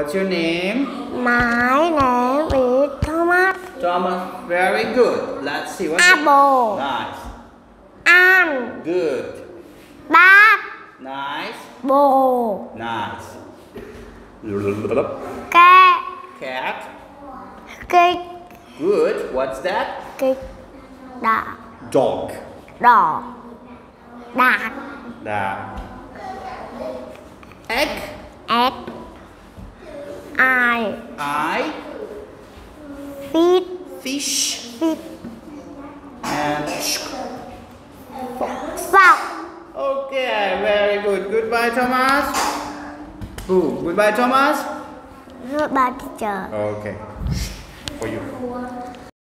What's your name? My name is Thomas Thomas. Very good. Let's see what's your... Apple Nice. An Good. Bát Nice. Bồ Nice. Ke Cat. Kích Good. What's that? Kích Đạ Dog. Đỏ Đạt That. Egg. Ed I Eye. Feed Fish. Feed And Phọc Okay, very good. Goodbye, Thomas. Ooh, goodbye, Thomas. Goodbye teacher Okay. For you.